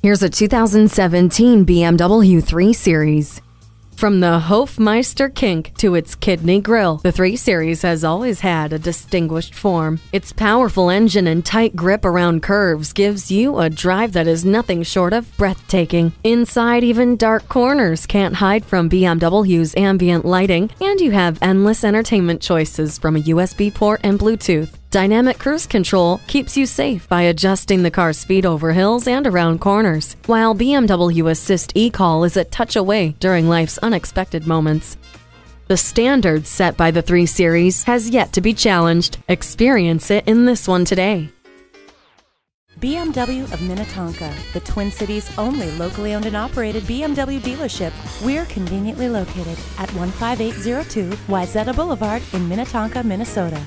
Here's a 2017 BMW 3 Series. From the Hofmeister kink to its kidney grill, the 3 Series has always had a distinguished form. Its powerful engine and tight grip around curves gives you a drive that is nothing short of breathtaking. Inside, even dark corners can't hide from BMW's ambient lighting, and you have endless entertainment choices from a USB port and Bluetooth. Dynamic cruise control keeps you safe by adjusting the car's speed over hills and around corners, while BMW Assist eCall is a touch away during life's unexpected moments. The standard set by the 3 Series has yet to be challenged. Experience it in this one today. BMW of Minnetonka, the Twin Cities' only locally owned and operated BMW dealership. We're conveniently located at 15802 Wayzata Boulevard in Minnetonka, Minnesota.